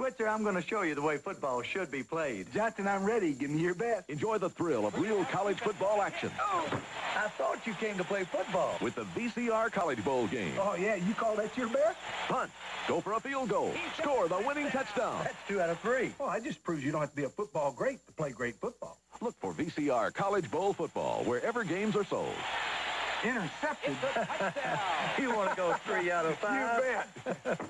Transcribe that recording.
Switzer, I'm going to show you the way football should be played. Johnson, I'm ready. Give me your best. Enjoy the thrill of real college football action Oh, I thought you came to play football. with the VCR College Bowl game. Oh, yeah, you call that your best? Punt, go for a field goal, score the winning touchdown. That's two out of three. Well, that just proves you don't have to be a football great to play great football. Look for VCR College Bowl football wherever games are sold. Intercepted. You want to go three out of five? you bet.